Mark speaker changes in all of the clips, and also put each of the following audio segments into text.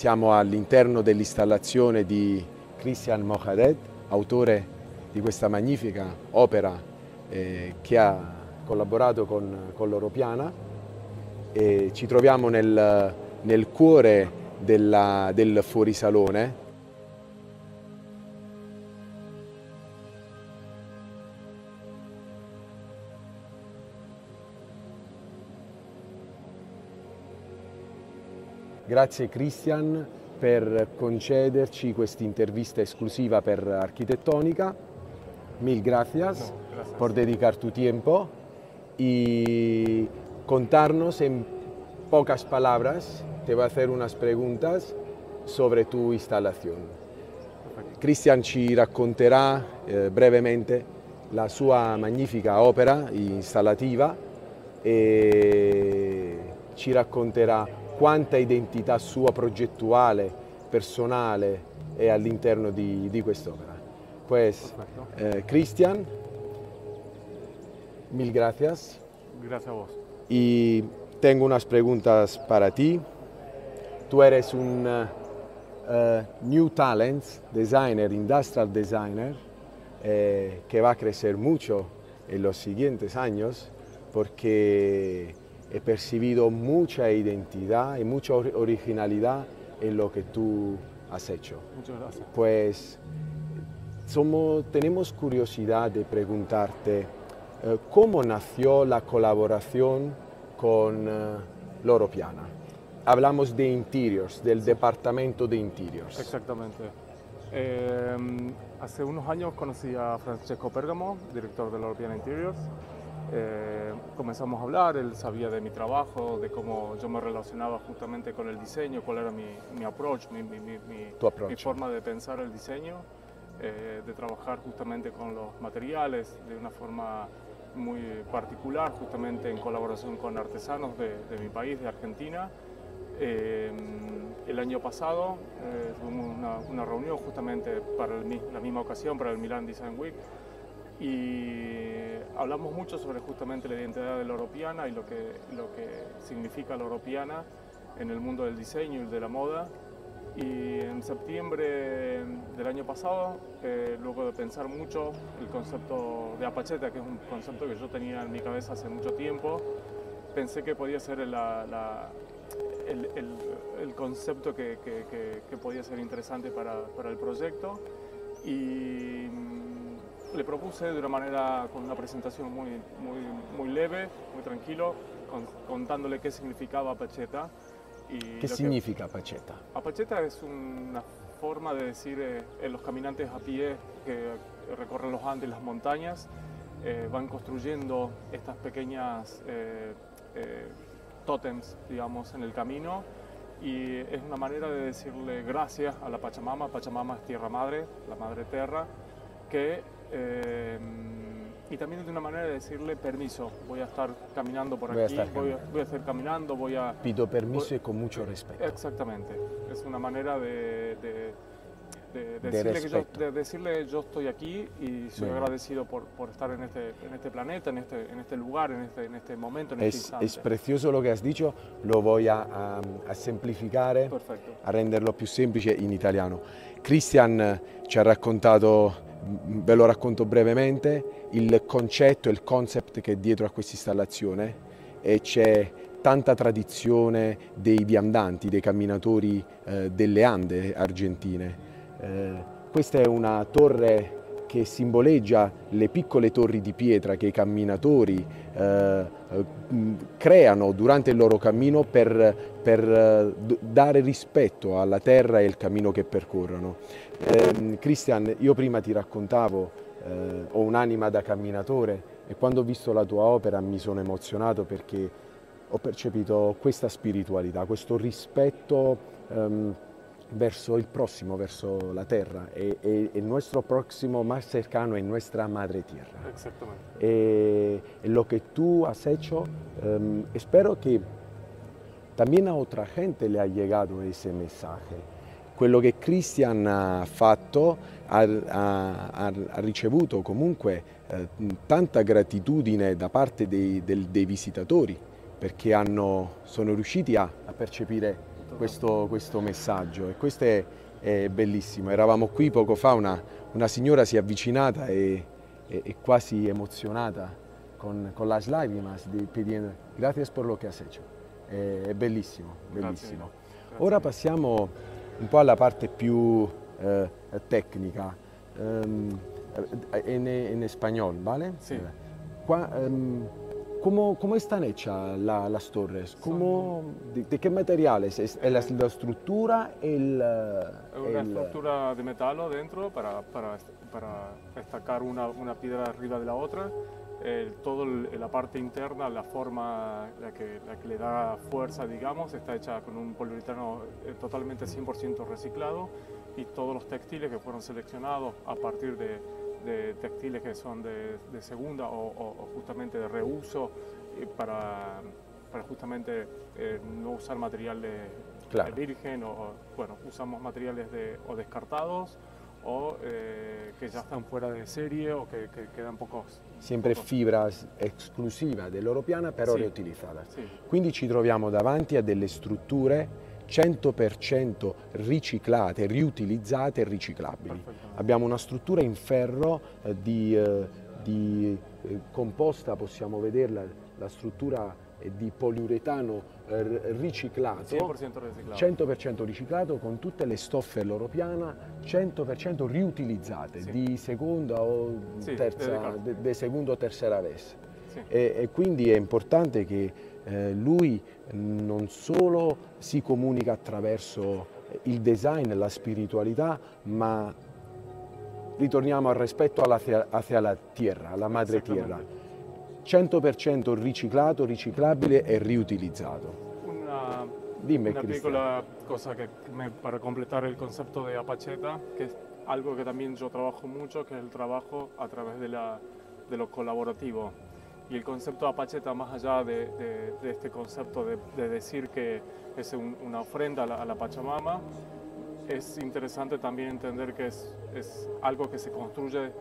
Speaker 1: Siamo all'interno dell'installazione di Christian Mohamed, autore di questa magnifica opera eh, che ha collaborato con, con l'Europiana. E ci troviamo nel, nel cuore della, del fuorisalone Grazie Christian per concederci questa intervista esclusiva per Arquitectónica. Mil gracias, no, gracias. por dedicar tu tiempo y contarnos en pocas palabras, te voy a hacer unas preguntas sobre tu installación. Christian ci racconterà eh, brevemente la sua magnifica opera installativa e ci racconterà quanta identità sua progettuale, personale è all'interno di, di quest'opera. Pues, eh, Cristian, mil gracias.
Speaker 2: Gracias a vos.
Speaker 1: Y tengo unas preguntas para ti. Tú eres un uh, New Talents Designer, Industrial Designer, eh, que va a crecer mucho en los siguientes años porque he percibido mucha identidad y mucha originalidad en lo que tú has hecho.
Speaker 2: Muchas gracias.
Speaker 1: Pues somos, tenemos curiosidad de preguntarte eh, cómo nació la colaboración con eh, Loro Piana. Hablamos de interiors, del departamento de interiors.
Speaker 2: Exactamente. Eh, hace unos años conocí a Francesco Pergamo, director de Loro Piana Interiors. Eh, comenzamos a hablar, él sabía de mi trabajo, de cómo yo me relacionaba justamente con el diseño, cuál era mi, mi approach, mi, mi, mi, forma de pensar el diseño, eh, de trabajar justamente con los materiales de una forma muy particular, justamente en colaboración con artesanos de, de mi país, de Argentina. Eh, el año pasado tuvimos una, una, reunión justamente para la misma ocasión, para el Milan Design Week, y hablamos mucho sobre justamente la identidad de la europeana y lo que, lo que significa la europeana en el mundo del diseño y de la moda. Y en septiembre del año pasado, eh, luego de pensar mucho el concepto de Apacheta, que es un concepto que yo tenía en mi cabeza hace mucho tiempo, pensé que podía ser la, la, el, el, el, concepto que, que, que, podía ser interesante para, para el proyecto. Y le propuse de una manera, con una presentación muy, muy, muy leve, muy tranquilo, contándole qué significaba Pacheta.
Speaker 1: Y ¿Qué significa Pacheta?
Speaker 2: Apacheta es una forma de decir eh, en los caminantes a pie que recorren los Andes y las montañas, eh, van construyendo estas pequeñas eh, tótems, digamos, en el camino y es una manera de decirle gracias a la Pachamama. Pachamama es tierra madre, la madre tierra, que eh, y también de una manera de decirle permiso, voy a estar caminando por aquí, voy, a, voy, a, estar caminando, voy a...
Speaker 1: Pido permiso y con mucho respeto.
Speaker 2: Exactamente, es una manera de, de, de, decirle, que yo, de decirle yo estoy aquí y soy Bien. agradecido por, por, estar en este, en este planeta, en este, en este lugar, en este, en este momento, en
Speaker 1: es,
Speaker 2: este instante.
Speaker 1: Es precioso lo que has dicho, lo voy a, a, a semplificare,
Speaker 2: Perfetto.
Speaker 1: a renderlo più semplice in italiano. Christian ci ha raccontato ve lo racconto brevemente, il concetto e il concept che è dietro a questa installazione e c'è tanta tradizione dei viandanti, dei camminatori eh, delle Ande argentine. Eh, questa è una torre che simboleggia le piccole torri di pietra che i camminatori eh, creano durante il loro cammino per, per eh, dare rispetto alla terra e il cammino che percorrono. Eh, Christian, io prima ti raccontavo, eh, ho un'anima da camminatore e quando ho visto la tua opera mi sono emozionato perché ho percepito questa spiritualità, questo rispetto ehm, verso il prossimo, verso la terra e, e, il nostro prossimo más cercano è nostra madre tierra.
Speaker 2: Exactamente.
Speaker 1: E, e lo che tu has hecho, um, espero che también a otra gente le ha llegado ese mensaje. Quello che Christian ha fatto ha, ha, ha ricevuto comunque eh, tanta gratitudine da parte dei, del, dei visitatori perché hanno, sono riusciti a, a percepire questo, questo, messaggio e questo è, è, bellissimo. Eravamo qui poco fa, una, una signora si è avvicinata e, e, e quasi emozionata con, con las lágrimas di, pidiendo gracias por lo que has hecho. È, è bellissimo, bellissimo. Grazie. Ora passiamo un po' alla parte più eh, tecnica. Um, en, en español, ¿vale?
Speaker 2: Sí.
Speaker 1: Qua, um, ¿Cómo, ¿Cómo, están hechas la, las torres? ¿Cómo, de, de, qué materiales? ¿Es, la, la, estructura? El,
Speaker 2: una el... estructura de metal dentro para, para, para destacar una, una, piedra arriba de la otra. El, todo la parte interna, la forma, la que, la que, le da fuerza, digamos, está hecha con un poliuretano eh, totalmente 100% reciclado y todos los textiles que fueron seleccionados a partir de, de textiles que son de, de segunda o, o, o, justamente de reuso para, para justamente eh, no usar materiales claro. virgen o, bueno, usamos materiales de, o descartados o eh, che già stanno fuori di serie o che, che quedan pocos.
Speaker 1: Sempre
Speaker 2: pocos.
Speaker 1: fibra esclusiva dell'Europiana però
Speaker 2: sì.
Speaker 1: riutilizzata.
Speaker 2: Sì.
Speaker 1: Quindi ci troviamo davanti a delle strutture 100% riciclate, riutilizzate e riciclabili. Abbiamo una struttura in ferro eh, di, eh, di eh, composta, possiamo vederla, la struttura è di poliuretano riciclato,
Speaker 2: 100% riciclato.
Speaker 1: 100% riciclato con tutte le stoffe loropiana 100% riutilizzate
Speaker 2: Sì.
Speaker 1: di seconda o
Speaker 2: Sì,
Speaker 1: terza, de, de secondo o tercera veste.
Speaker 2: Sì.
Speaker 1: E, e quindi è importante che eh, lui non solo si comunica attraverso il design, la spiritualità, ma ritorniamo al rispetto alla, hacia la tierra, alla madre tierra. 100% riciclato, riciclabile e riutilizzato.
Speaker 2: Una,
Speaker 1: Dime,
Speaker 2: una piccola cosa que me- para completar el concepto de apacheta, que es algo que también yo trabajo mucho, que es el trabajo a través de, la, de lo colaborativo. Y el concepto de apacheta, más allá de, de- de este concepto de, de decir que es un- una ofrenda a la, a la Pachamama, es interesante también entender que es, es algo que se construye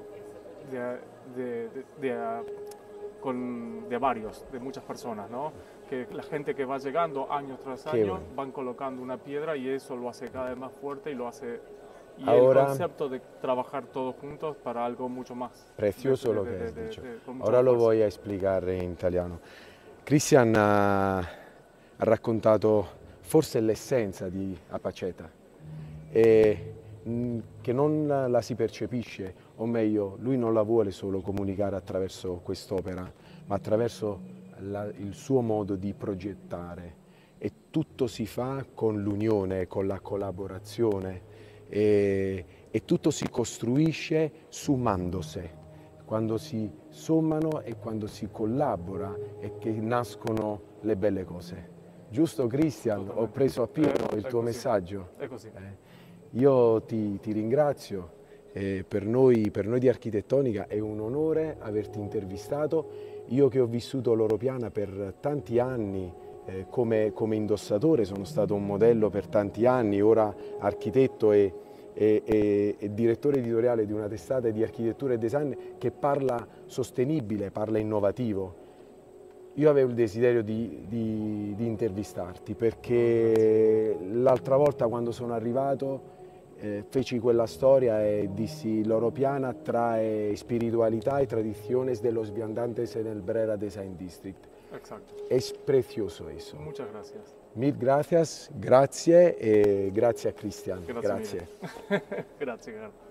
Speaker 2: con, de varios, de muchas personas, ¿no? Que la gente que va llegando año tras año
Speaker 1: bueno.
Speaker 2: van colocando una piedra y eso lo hace cada vez más fuerte y lo hace... Y
Speaker 1: Ahora-
Speaker 2: el concepto de trabajar todos juntos para algo mucho más.
Speaker 1: Precioso
Speaker 2: de-
Speaker 1: lo
Speaker 2: de-
Speaker 1: che
Speaker 2: de- con mucha
Speaker 1: Ora lo voy a spiegare in italiano. Christian ha, ha raccontato forse l'essenza di Apaceta, e, mh, che non la, la si percepisce, o meglio, lui non la vuole solo comunicare attraverso quest'opera, ma attraverso la- il suo modo di progettare. E tutto si fa con l'unione, con la collaborazione e, e tutto si costruisce summandosi quando si sommano e quando si collabora e che nascono le belle cose. Giusto Cristian? Ho preso appieno
Speaker 2: Eh,
Speaker 1: il tuo messaggio.
Speaker 2: È così.
Speaker 1: Eh, io ti, ti ringrazio, eh, per, noi, per noi di Architettonica è un onore averti intervistato. Io che ho vissuto l'Europiana per tanti anni eh, come, come indossatore, sono stato un modello per tanti anni, ora architetto e, e- e- direttore editoriale di una testata di architettura e design che parla sostenibile, parla innovativo. Io avevo il desiderio di, di- di intervistarti perché l'altra volta quando sono arrivato eh, feci quella storia e dissi l'Europiana trae spiritualità e tradiciones de los viandantes en el Brera Design District.
Speaker 2: Exacto.
Speaker 1: Es precioso eso.
Speaker 2: Muchas gracias.
Speaker 1: Mil gracias, gracias, eh, gracias Cristian.
Speaker 2: Gracias. Gracias, gracias.